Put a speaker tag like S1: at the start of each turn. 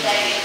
S1: today.